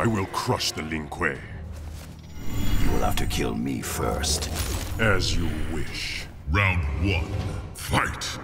I will crush the Lin Kuei. You will have to kill me first. As you wish. Round one, fight!